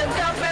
can come back.